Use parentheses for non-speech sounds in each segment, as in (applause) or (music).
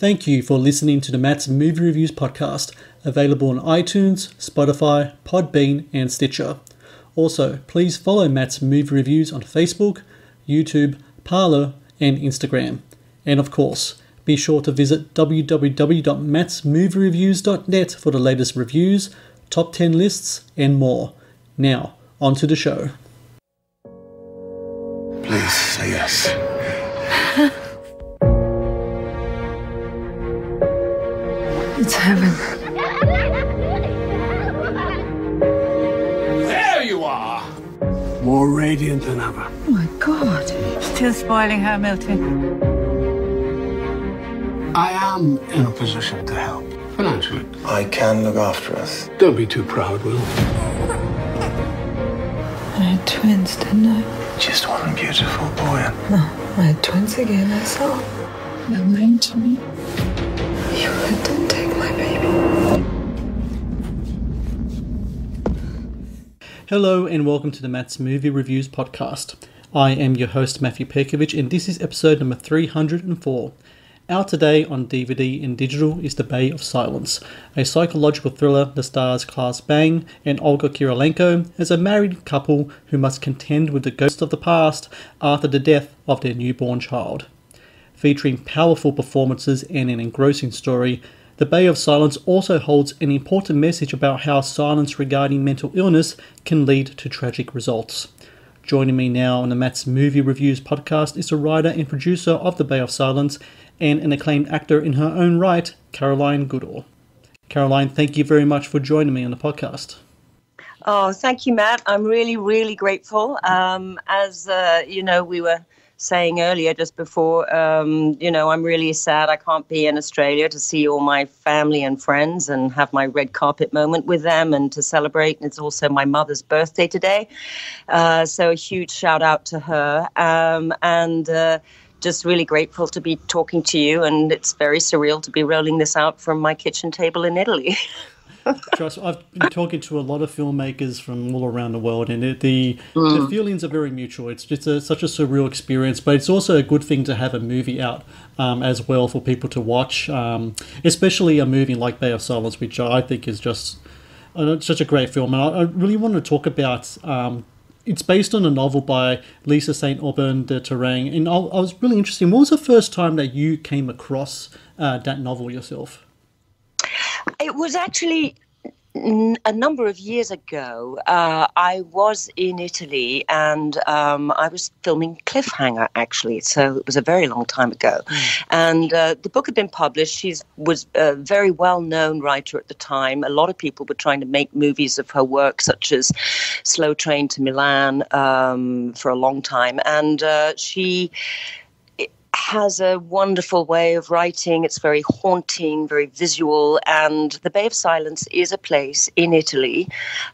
Thank you for listening to the Matt's Movie Reviews podcast, available on iTunes, Spotify, Podbean, and Stitcher. Also, please follow Matt's Movie Reviews on Facebook, YouTube, Parler, and Instagram. And of course, be sure to visit www.mattsmoviereviews.net for the latest reviews, top 10 lists, and more. Now, on to the show. Please say yes. It's heaven. There you are! More radiant than ever. Oh my god. Still spoiling her, Milton. I am in a position to help financially. I can look after us. Don't be too proud, Will. I had twins, didn't I? Just one beautiful boy. No, I had twins again, I saw. They're lying to me. You didn't take my baby. Hello, and welcome to the Matt's Movie Reviews podcast. I am your host, Matthew Perkovich, and this is episode number 304. Out today on DVD and digital is The Bay of Silence, a psychological thriller that stars Claes Bang and Olga Kurylenko as a married couple who must contend with the ghost of the past after the death of their newborn child. Featuring powerful performances and an engrossing story, The Bay of Silence also holds an important message about how silence regarding mental illness can lead to tragic results. Joining me now on the Matt's Movie Reviews podcast is the writer and producer of The Bay of Silence and an acclaimed actor in her own right, Caroline Goodall. Caroline, thank you very much for joining me on the podcast. Oh, thank you, Matt. I'm really, really grateful. Um, as uh, you know, we were saying earlier, just before, um, you know, I'm really sad I can't be in Australia to see all my family and friends and have my red carpet moment with them and to celebrate. And it's also my mother's birthday today. Uh, so a huge shout out to her. Um, and uh, just really grateful to be talking to you. And it's very surreal to be rolling this out from my kitchen table in Italy. (laughs) Trust, I've been talking to a lot of filmmakers from all around the world, and it, the the feelings are very mutual. It's just a, such a surreal experience, but it's also a good thing to have a movie out um, as well for people to watch, um, especially a movie like Bay of Silence, which I think is just uh, such a great film. And I, I really want to talk about. Um, it's based on a novel by Lisa St. Aubin de Teran, and I, I was really interested. What was the first time that you came across uh, that novel yourself? It was actually n- a number of years ago. Uh, I was in Italy and um, I was filming Cliffhanger, actually. So it was a very long time ago. And uh, the book had been published. She was a very well known writer at the time. A lot of people were trying to make movies of her work, such as Slow Train to Milan, um, for a long time. And uh, she has a wonderful way of writing. It's very haunting, very visual. And the Bay of Silence is a place in Italy,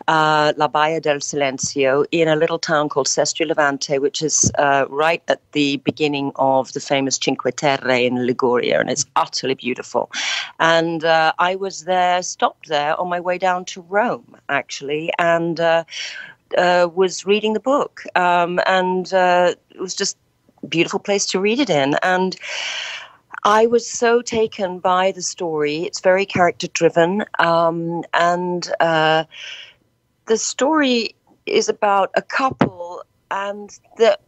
uh, La Baia del Silenzio, in a little town called Sestri Levante, which is uh, right at the beginning of the famous Cinque Terre in Liguria. And it's utterly beautiful. And uh, I was there, stopped there on my way down to Rome, actually. And uh, uh, was reading the book, um, and uh, it was just beautiful place to read it in. And I was so taken by the story. It's very character driven. Um, and uh, the story is about a couple, and the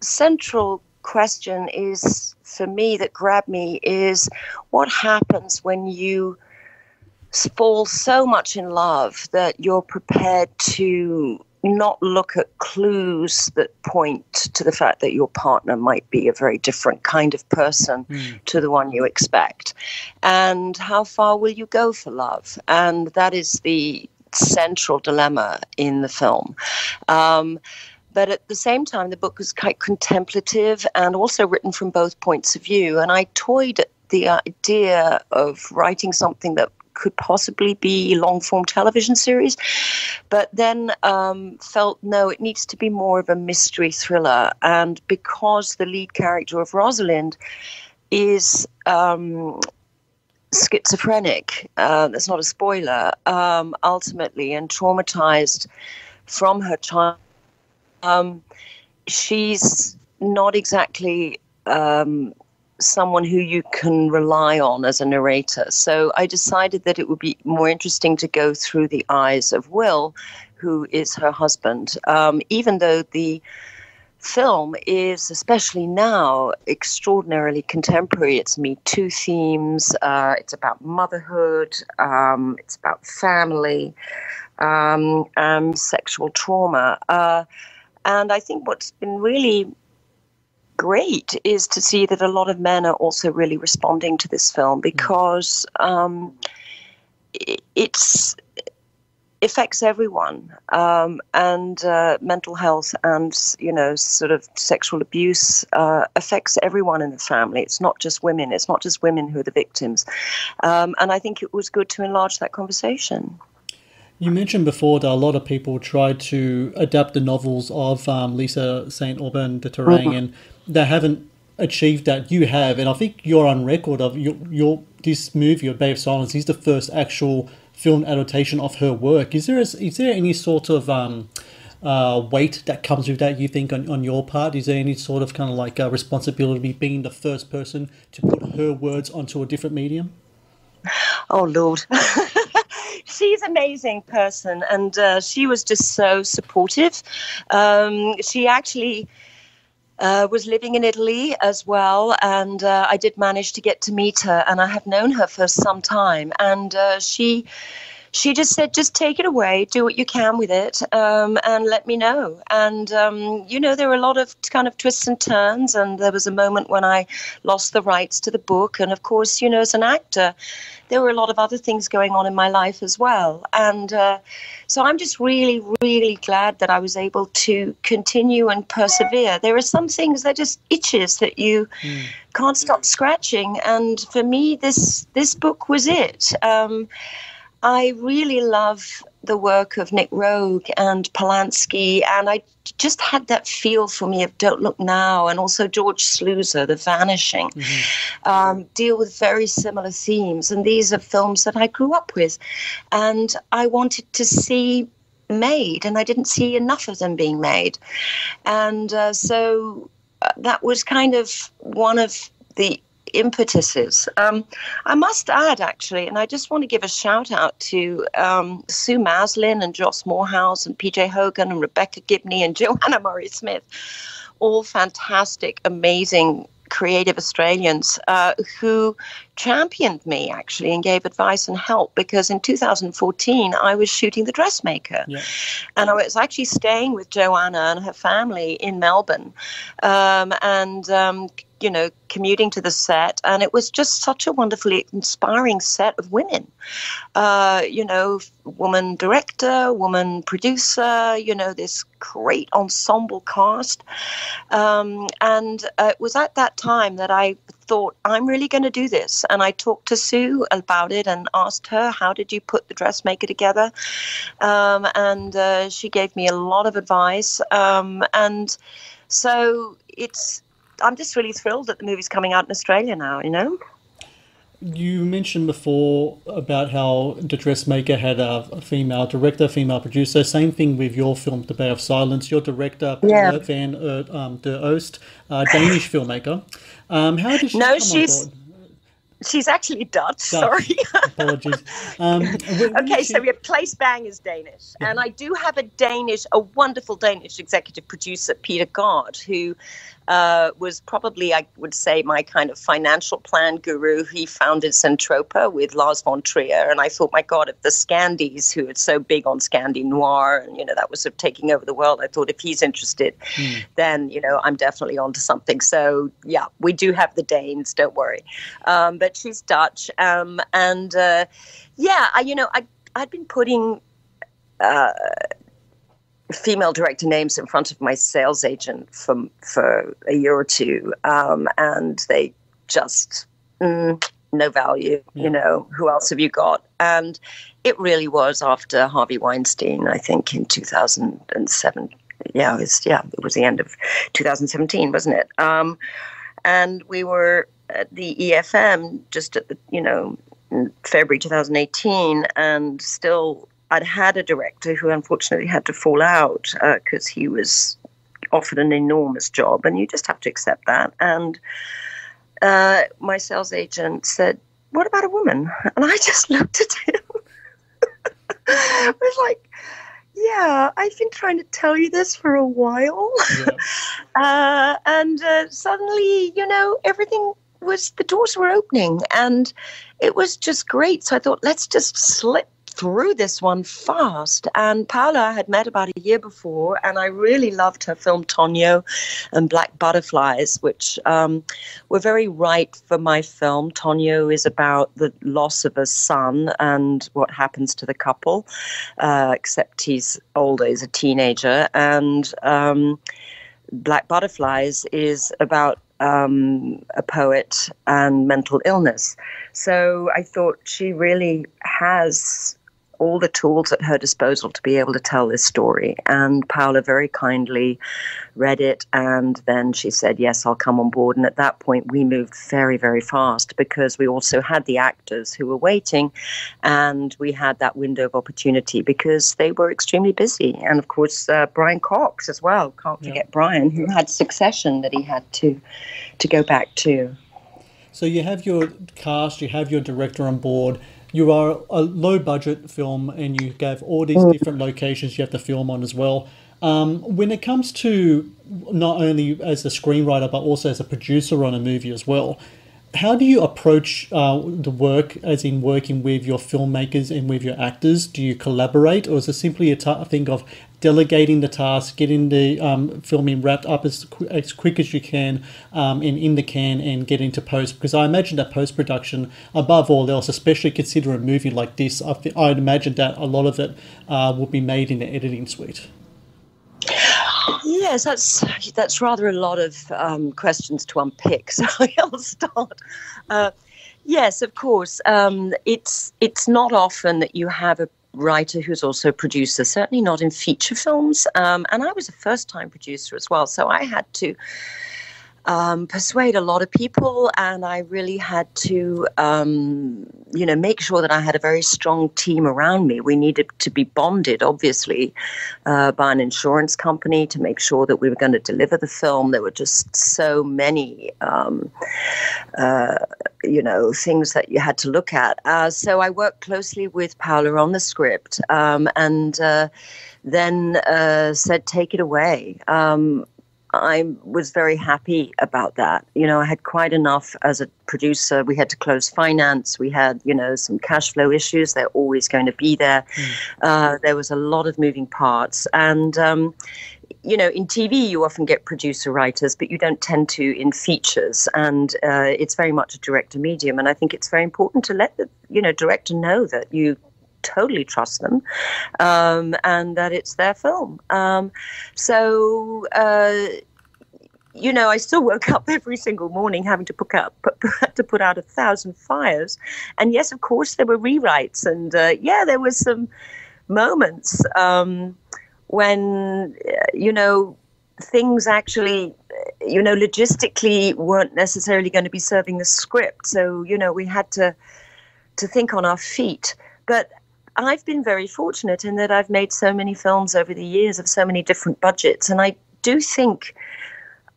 central question is for me that grabbed me is what happens when you fall so much in love that you're prepared to not look at clues that point to the fact that your partner might be a very different kind of person mm. to the one you expect. And how far will you go for love? And that is the central dilemma in the film. Um, but at the same time, the book was quite contemplative and also written from both points of view. And I toyed at the idea of writing something that could possibly be long form television series, but then um, felt no, it needs to be more of a mystery thriller. And because the lead character of Rosalind is um, schizophrenic, uh, that's not a spoiler, um, ultimately, and traumatized from her child, um, she's not exactly. Um, someone who you can rely on as a narrator. So I decided that it would be more interesting to go through the eyes of Will, who is her husband, um, even though the film is, especially now, extraordinarily contemporary. It's Me Too themes, uh, it's about motherhood, um, it's about family, um, and sexual trauma. Uh, and I think what's been really great is to see that a lot of men are also really responding to this film because um, it, it's affects everyone um, and uh, mental health and you know sort of sexual abuse uh, affects everyone in the family it's not just women it's not just women who are the victims um, and i think it was good to enlarge that conversation you mentioned before that a lot of people tried to adapt the novels of um, Lisa St. Aubin de Teran, mm-hmm. and they haven't achieved that. You have, and I think you're on record of your, your this movie, Bay of Silence, is the first actual film adaptation of her work. Is there a, is there any sort of um, uh, weight that comes with that? You think on, on your part, is there any sort of kind of like a responsibility being the first person to put her words onto a different medium? Oh Lord. (laughs) she's an amazing person, and uh, she was just so supportive. Um, she actually uh, was living in Italy as well, and uh, I did manage to get to meet her, and I have known her for some time, and uh, she she just said, just take it away, do what you can with it, um, and let me know. And, um, you know, there were a lot of kind of twists and turns. And there was a moment when I lost the rights to the book. And of course, you know, as an actor, there were a lot of other things going on in my life as well. And uh, so I'm just really, really glad that I was able to continue and persevere. There are some things that just itches that you mm. can't stop scratching. And for me, this this book was it. Um, I really love the work of Nick Roeg and Polanski, and I just had that feel for me of Don't Look Now, and also George Sluizer, The Vanishing, mm-hmm. um, deal with very similar themes. And these are films that I grew up with, and I wanted to see made, and I didn't see enough of them being made. And uh, so uh, that was kind of one of the impetuses. Um, I must add, actually, and I just want to give a shout out to um, Sue Maslin and Joss Moorhouse and PJ Hogan and Rebecca Gibney and (laughs) Joanna Murray Smith. All fantastic, amazing creative Australians uh, who championed me actually and gave advice and help because in 2014 I was shooting The Dressmaker. Yeah. And I was actually staying with Joanna and her family in Melbourne. Um, and um, you know, commuting to the set, and it was just such a wonderfully inspiring set of women. Uh, you know, woman director, woman producer, you know, this great ensemble cast. Um, and uh, it was at that time that I thought, I'm really going to do this. And I talked to Sue about it and asked her, How did you put the dressmaker together? Um, and uh, she gave me a lot of advice. Um, and so it's I'm just really thrilled that the movie's coming out in Australia now. You know. You mentioned before about how The Dressmaker had a, female director, female producer. Same thing with your film, The Bay of Silence. Your director, yeah. Van uh, um, der Oest, uh, Danish filmmaker. Um, how did she no, she's, She's actually Dutch. Dutch. Sorry. (laughs) Apologies. Um, okay, so we have Claes Bang is Danish, yeah. and I do have a Danish, a wonderful Danish executive producer, Peter Gard, who uh, was probably, I would say, my kind of financial plan guru. He founded Zentropa with Lars von Trier, and I thought, my God, if the Scandies, who are so big on Scandi noir, and you know that was sort of taking over the world, I thought if he's interested, mm. then you know I'm definitely onto something. So yeah, we do have the Danes, don't worry, um, but she's Dutch, um, and uh, yeah, I, you know, I I'd been putting. Uh, female director names in front of my sales agent for for a year or two, um, and they just mm, no value. Yeah. You know, who else have you got? And it really was after Harvey Weinstein, I think, in two thousand and seven. Yeah, it was. Yeah, it was the end of 2017, wasn't it? Um, and we were at the EFM just at the you know February 2018, and still I'd had a director who unfortunately had to fall out because uh, he was offered an enormous job, and you just have to accept that. And uh, my sales agent said, "What about a woman?" And I just (laughs) looked at him. I (laughs) was like, "Yeah, I've been trying to tell you this for a while." Yeah. (laughs) Uh, and uh, suddenly, you know, everything was the doors were opening, and it was just great. So I thought, let's just slip through this one fast. And Paula had met about a year before, and I really loved her film Tonio and Black Butterflies, which um, were very right for my film. Tonio is about the loss of a son and what happens to the couple, uh, except he's older, he's a teenager. And um, Black Butterflies is about um, a poet and mental illness. So I thought she really has all the tools at her disposal to be able to tell this story. And Paula very kindly read it, and then she said, Yes, I'll come on board. And at that point, we moved very, very fast because we also had the actors who were waiting, and we had that window of opportunity because they were extremely busy. And of course, uh, Brian Cox as well. Can't forget yeah. Brian, who had Succession that he had to to go back to. So you have your cast, you have your director on board you are a low budget film and you have all these mm. different locations you have to film on as well. Um, when it comes to not only as a screenwriter but also as a producer on a movie as well, how do you approach uh, the work, as in working with your filmmakers and with your actors? Do you collaborate, or is it simply a t- thing of delegating the task, getting the um, filming wrapped up as, qu- as quick as you can um, and in the can and get into post? Because I imagine that post production, above all else, especially considering a movie like this, I th- I'd imagine that a lot of it uh, will be made in the editing suite. Yes, that's that's rather a lot of um, questions to unpick. (laughs) So I'll start. Uh, yes, of course. Um, it's it's not often that you have a writer who's also a producer. Certainly not in feature films. Um, and I was a first time producer as well, so I had to um, persuade a lot of people, and I really had to, um, you know, make sure that I had a very strong team around me. We needed to be bonded, obviously, uh, by an insurance company to make sure that we were going to deliver the film. There were just so many, um, uh, you know, things that you had to look at. Uh, so I worked closely with Paula on the script, um, and uh, then uh, said, "Take it away." Um, I was very happy about that. You know, I had quite enough as a producer. We had to close finance. We had, you know, some cash flow issues. They're always going to be there. Mm. Uh, there was a lot of moving parts. And, um, you know, in TV, you often get producer writers, but you don't tend to in features. And uh, it's very much a director medium. And I think it's very important to let the, you know, director know that you totally trust them um, and that it's their film. Um, so, uh, you know, I still woke up (laughs) every single morning having to put out put, (laughs) to put out a thousand fires, and yes, of course, there were rewrites, and uh, yeah, there was some moments um, when uh, you know things actually you know logistically weren't necessarily going to be serving the script. So you know we had to to think on our feet. But I've been very fortunate in that I've made so many films over the years of so many different budgets. And I do think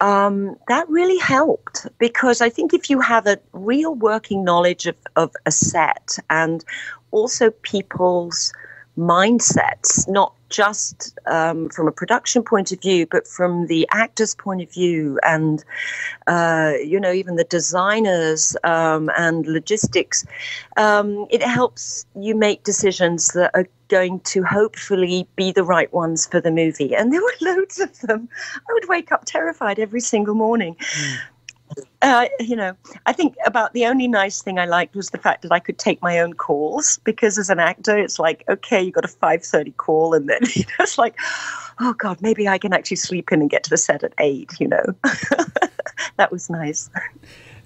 um, that really helped because I think if you have a real working knowledge of, of a set and also people's mindsets, not just um, from a production point of view, but from the actor's point of view, and uh, you know even the designers um, and logistics. Um, it helps you make decisions that are going to hopefully be the right ones for the movie. And there were (laughs) loads of them. I would wake up terrified every single morning. Mm uh, you know, I think about the only nice thing I liked was the fact that I could take my own calls because as an actor, it's like, okay, you got a five thirty call, and then (laughs) you know, it's like, oh god, maybe I can actually sleep in and get to the set at eight. You know, (laughs) that was nice.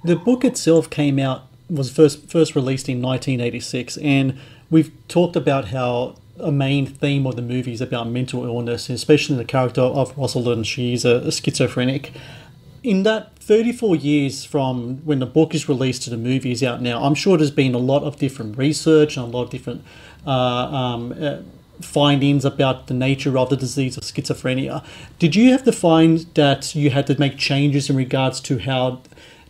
The book itself came out was first first released in 1986, and we've talked about how a main theme of the movie is about mental illness, especially the character of Rosalind. She's a, a schizophrenic in that 34 years from when the book is released to the movie is out now, I'm sure there's been a lot of different research and a lot of different uh, um, uh, findings about the nature of the disease of schizophrenia. Did you have to find that you had to make changes in regards to how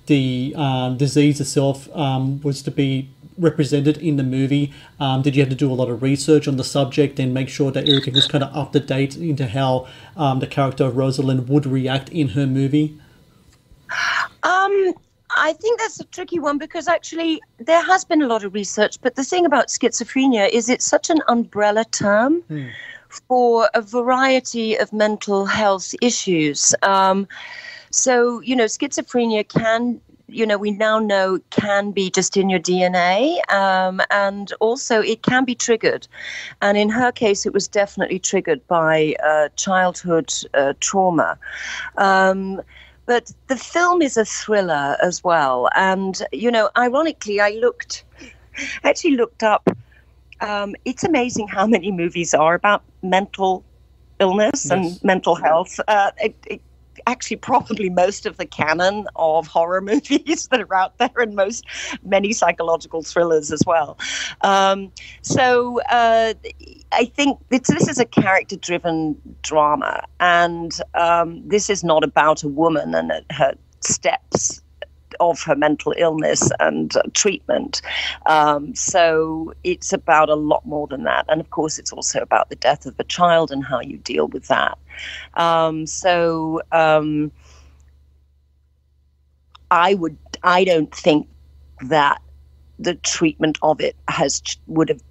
the um, disease itself um, was to be represented in the movie? Um, did you have to do a lot of research on the subject and make sure that everything was kind of up to date into how um, the character of Rosalind would react in her movie? Um, I think that's a tricky one because actually there has been a lot of research, but the thing about schizophrenia is it's such an umbrella term for a variety of mental health issues. Um, so, you know, schizophrenia can, you know, we now know can be just in your DNA, um, and also it can be triggered. And in her case, it was definitely triggered by uh, childhood uh, trauma. Um, but the film is a thriller as well. And, you know, ironically, I looked, actually looked up. Um, it's amazing how many movies are about mental illness and mental health. Uh, it, it, actually, probably most of the canon of horror (laughs) movies that are out there, and most many psychological thrillers as well. Um, so uh, I think this is a character-driven drama, and um, this is not about a woman and her steps of her mental illness and treatment. Um, so it's about a lot more than that. And of course, it's also about the death of a child and how you deal with that. Um, so um, I would, I don't think that the treatment of it has would have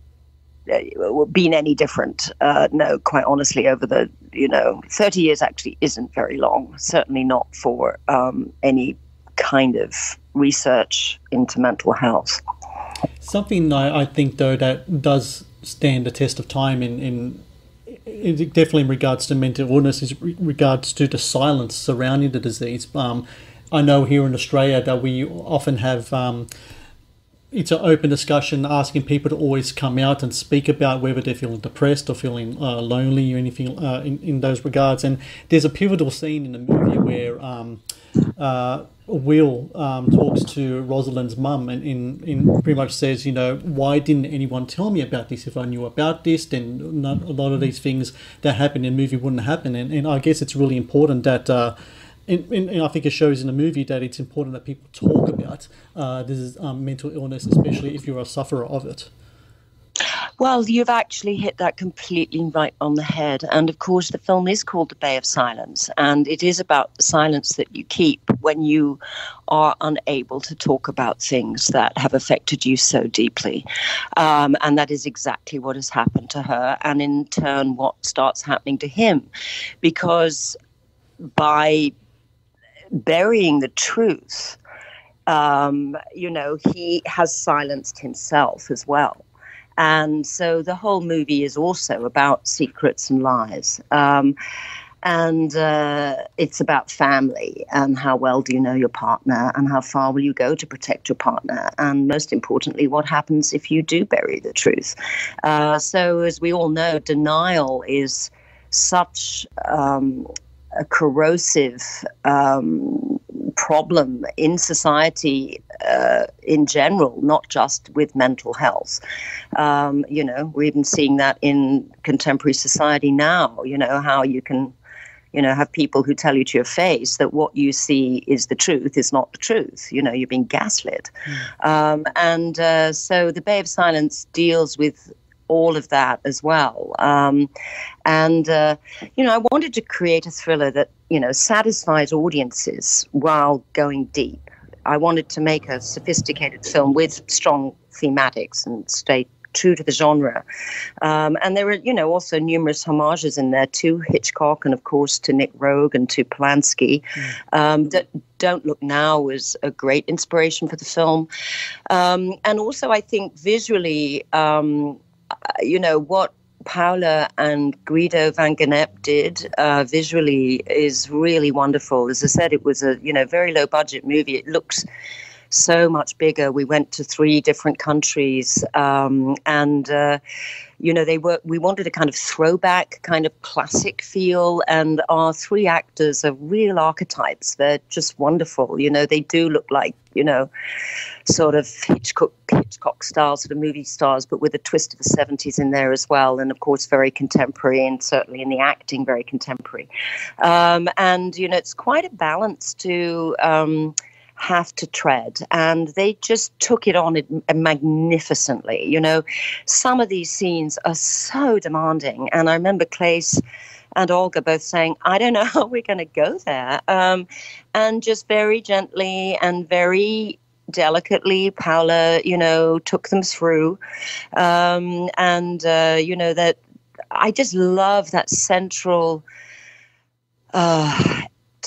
uh, been any different. Uh, no, quite honestly, over the you know thirty years actually isn't very long. Certainly not for um, any kind of research into mental health. Something I, I think though that does stand the test of time in, in, in definitely in regards to mental illness is re- regards to the silence surrounding the disease. Um, I know here in Australia that we often have. Um, it's an open discussion asking people to always come out and speak about whether they're feeling depressed or feeling uh, lonely or anything uh, in, in those regards. And there's a pivotal scene in the movie where um, uh, Will um, talks to Rosalind's mum and in, in pretty much says, you know, why didn't anyone tell me about this? If I knew about this, then not, a lot of these things that happen in the movie wouldn't happen. And, and I guess it's really important that uh, and, and, I think it shows in the movie that it's important that people talk about uh, this is um, mental illness, especially if you're a sufferer of it. Well, you've actually hit that completely right on the head. And of course, the film is called The Bay of Silence. And it is about the silence that you keep when you are unable to talk about things that have affected you so deeply. Um, and that is exactly what has happened to her. And in turn, what starts happening to him. Because by burying the truth, um, you know, he has silenced himself as well. And so the whole movie is also about secrets and lies. Um, and uh, it's about family and how well do you know your partner and how far will you go to protect your partner and most importantly what happens if you do bury the truth uh, so as we all know denial is such um, a corrosive um, problem in society uh, in general, not just with mental health. Um, you know, we're even seeing that in contemporary society now, you know, how you can. You know, have people who tell you to your face that what you see is the truth is not the truth. You know, you're being gaslit. Mm. Um, and uh, so the Bay of Silence deals with all of that as well. Um, and, uh, you know, I wanted to create a thriller that, you know, satisfies audiences while going deep. I wanted to make a sophisticated film with strong thematics and stay true to the genre. Um, and there were, you know, also numerous homages in there to Hitchcock and, of course, to Nick Roeg and to Polanski. Mm. Um, that Don't Look Now was a great inspiration for the film. Um, and also, I think visually, um, you know, what Paula and Guido van Gennep did uh, visually is really wonderful. As I said, it was a you know very low budget movie. It looks so much bigger. We went to three different countries, um, and uh, you know they were. We wanted a kind of throwback, kind of classic feel, and our three actors are real archetypes. They're just wonderful. You know, they do look like you know, sort of Hitchcock Hitchcock style sort of movie stars, but with a twist of the seventies in there as well, and of course very contemporary, and certainly in the acting very contemporary. Um, and you know, it's quite a balance to. Um, have to tread. And they just took it on magnificently. You know, some of these scenes are so demanding. And I remember Claes and Olga both saying, I don't know (laughs) how we're going to go there. Um, and just very gently and very delicately, Paula, you know, took them through. Um, and, uh, you know, that I just love that central uh,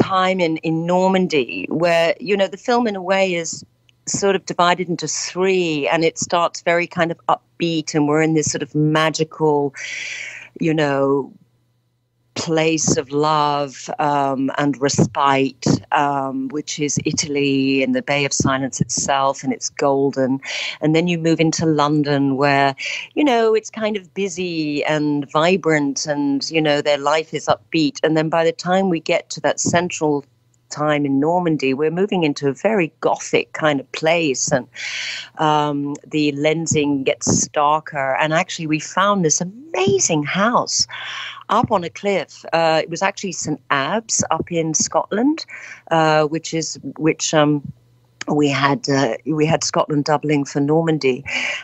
time in, in Normandy where, you know, the film in a way is sort of divided into three and it starts very kind of upbeat and we're in this sort of magical, you know, place of love um, and respite, um, which is Italy and the Bay of Silence itself, and it's golden. And then you move into London, where, you know, it's kind of busy and vibrant, and, you know, their life is upbeat. And then by the time we get to that central time in Normandy, we're moving into a very gothic kind of place, and um, the lensing gets darker. And actually, we found this amazing house up on a cliff. Uh, it was actually St Abbs up in Scotland, uh, which is which. Um, we had uh, we had Scotland doubling for Normandy,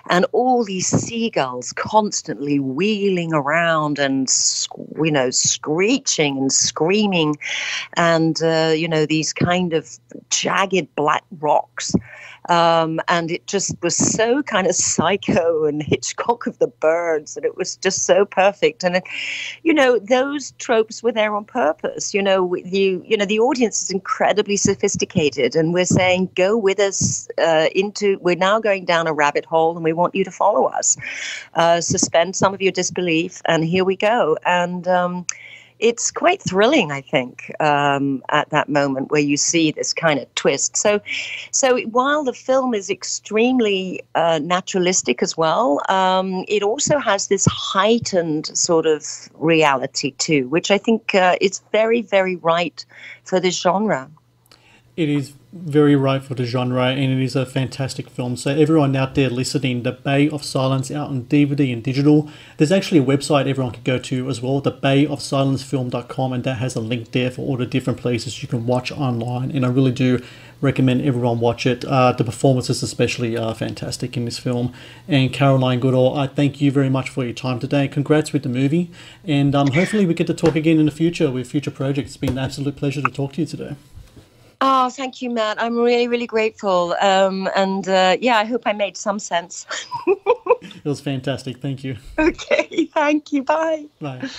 and all these seagulls constantly wheeling around and you know screeching and screaming, and uh, you know these kind of jagged black rocks um, and it just was so kind of psycho and (laughs) Hitchcock of the birds that it was just so perfect. And, you know, those tropes were there on purpose. You know, you, you know, the audience is incredibly sophisticated and we're saying, with us uh, into, we're now going down a rabbit hole and we want you to follow us. Uh, suspend some of your disbelief and here we go. And, um, it's quite thrilling, I think, um, at that moment where you see this kind of twist. So, so while the film is extremely uh, naturalistic as well, um, it also has this heightened sort of reality too, which I think uh, is very, very right for this genre. It is very right for the genre and it is a fantastic film. So everyone out there listening, The Bay of Silence out on DVD and digital. There's actually a website everyone can go to as well, the bay bayofsilencefilm.com and that has a link there for all the different places you can watch online and I really do recommend everyone watch it. Uh, the performances especially are fantastic in this film. And Caroline Goodall, I thank you very much for your time today. Congrats with the movie and um, hopefully we get to talk again in the future with future projects. It's been an absolute pleasure to talk to you today. Oh, thank you, Matt. I'm really, really grateful. Um, and uh, yeah, I hope I made some sense. (laughs) it was fantastic. Thank you. Okay. Thank you. Bye. Bye.